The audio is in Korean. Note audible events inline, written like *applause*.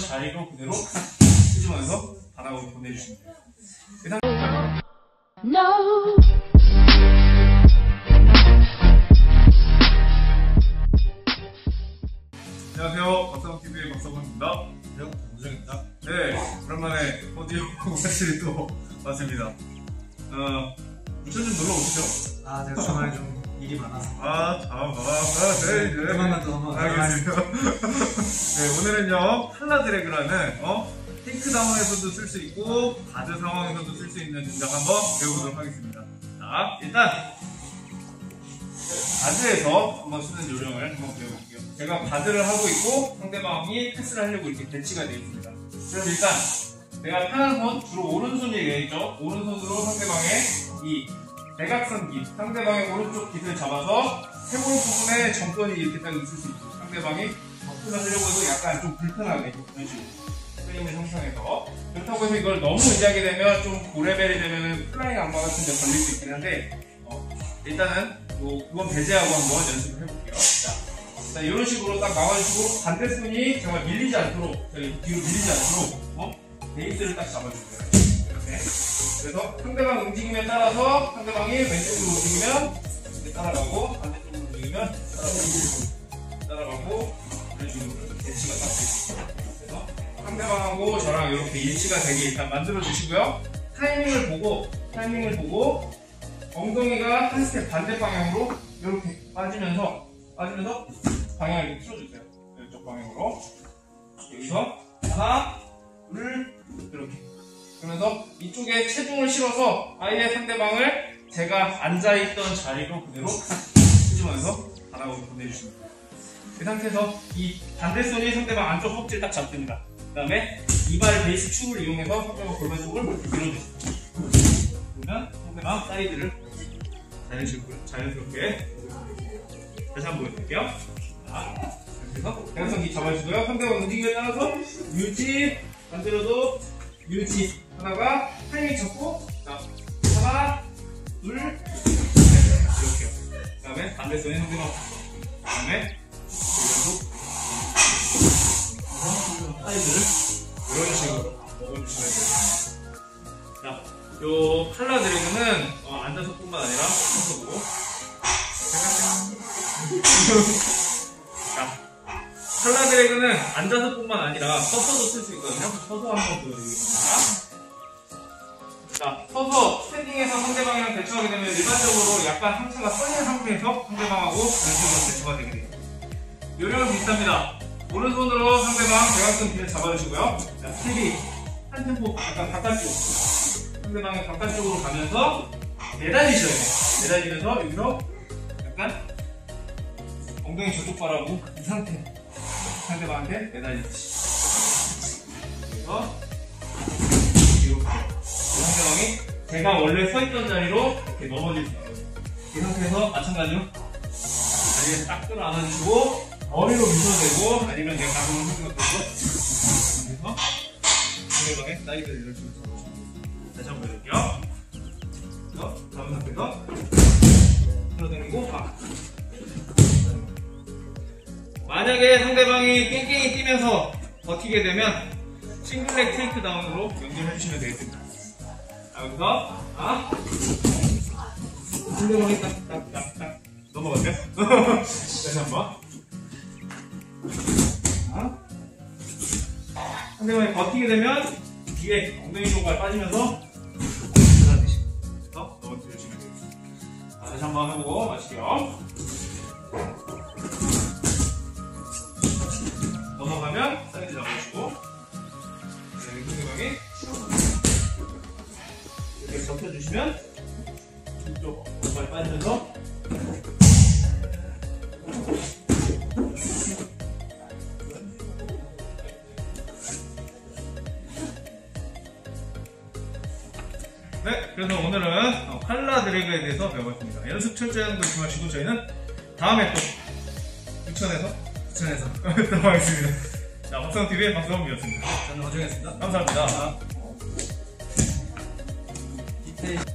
자리로 그대로 끄집어내서 바닥으로 보내주시면 돼요. 일단 No. 안녕하세요. 박사방TV의 박사방입니다. 안녕, 우정입니다. 네, 오랜만에 오디오 *laughs* 사실이 또 왔습니다. 어, 부천 좀 놀러 오시죠. 아, 제가 주말에 좀 일이 많아서. 아, 참, 아, 아, 네, 또 한번 알겠습니다. 네, 오늘은요, 팔라드래그라는, 어, 테이크다운에서도 쓸 수 있고, 가드 상황에서도 쓸 수 있는 동작 한번 배워보도록 하겠습니다. 자, 일단, 가드에서 한번 쓰는 요령을 한번 배워볼게요. 제가 가드를 하고 있고, 상대방이 패스를 하려고 이렇게 배치가 되어 있습니다. 그래서 일단, 내가 편한 손, 주로 오른손이 되어있죠? 오른손으로 상대방의 이 대각선 깃, 상대방의 오른쪽 깃을 잡아서 쇄골 부분에 정권이 이렇게 딱 있을 수 있고 상대방이 접근을 하려고 해도 약간 좀 불편하게 이런 식으로 프레임을 형성해서. 그렇다고 해서 이걸 너무 의지하게 되면 좀 고레벨이 되면 flying armbar 같은 데 걸릴 수 있긴 한데 어, 일단은 뭐 그건 배제하고 한번 연습을 해볼게요. 자, 자 이런 식으로 딱 나와주시고 반대손이 정말 밀리지 않도록 저희 뒤로 밀리지 않도록 어? 베이스를 딱 잡아주세요. 이렇게. 그래서 상대방 움직임에 따라서 상대방이 왼쪽으로 움직이면 이렇게 따라가고 반대 이렇게 일치가 되게 일단 만들어 주시고요. 타이밍을 보고 타이밍을 보고 엉덩이가 한 스텝 반대 방향으로 이렇게 빠지면서 빠지면서 방향을 이렇게 틀어주세요. 이쪽 방향으로 여기서 하나 둘 이렇게 그러면서 이쪽에 체중을 실어서 아예 상대방을 제가 앉아있던 자리로 그대로 끄집어내서 바닥으로 보내주시면 돼요. 그 상태에서 이 반대손이 상대방 안쪽 허벅지를 딱 잡습니다. 그 다음에 이발 베이스 축을 이용해서 상대방 골반 쪽을 밀어주십니다. 그러면 상대방 사이드를 자연스럽게, 자연스럽게 다시 한번 보여드릴게요. 자, 그래서 대각선 깃 잡아주고요. 상대방 움직임에 따라서 유지, 반대로도 유지. 하나가 타이밍 잡고, 자, 하나, 둘, 셋. 이렇게요. 그 다음에 반대손에 상대방. 그 다음에 사이드를 자, 요 칼라 드래그는 어, 앉아서뿐만 아니라 서서도 자, 칼라 드래그는 앉아서뿐만 아니라 서서도 쓸 수 있거든요. 서서 한번 보여드리겠습니다. 자, 서서 스탠딩에서 상대방이랑 대처하게 되면 일반적으로 약간 상체가 써있는 상태에서 상대방하고 연습으로 대처가 되게 돼요. 요령은 비슷합니다. 오른손으로 상대방 대각선 뒤를 잡아주시고요. 자, 스텝이 한 템포 약간 바깥쪽. 상대방의 바깥쪽으로 가면서 매달리셔야 돼요. 매달리면서 여기서 약간 엉덩이 저쪽 바라고 이 상태. 상대방한테 매달리듯이. 그래서 이렇게. 상대방이 제가 원래 서 있던 자리로 이렇게 넘어질 수 있어요. 이 상태에서 마찬가지로 자리에 딱 끌어 안아주시고 머리로 미셔도 되고 아니면 내가 가슴을 흔들어도 되고 그래서 상대방의 사이드를 이런 식으로 다시 한번 보여드릴게요. 그래서 다음 상태에서 끌어당기고 막 만약에 상대방이 깽깽이 뛰면서 버티게 되면 싱글렉 테이크 다운으로 연결해 주시면 되겠습니다. 자, 여기서 아 상대방이 딱딱딱딱 넘어갔네요. 다시 한번. 자, 상대방이 버티게 되면 뒤에 엉덩이 쪽 발 빠지면서 그래서 넘어뜨려주시면 되겠습니다. 자, 다시 한번 해보고 마칠게요. 넘어가면 사이드 잡아주시고 네, 상대방이 이렇게 접혀주시면 네, 그래서 오늘은 어, 칼라 드래그에 대해서 배워봤습니다. 연습 철저히 하는 거 조심하시고 저희는 다음에 또 부천에서 부천에서 *laughs* 들어가겠습니다. 자, 박성TV의 박성범이었습니다. 저는 어정이었습니다. 감사합니다. 디테일.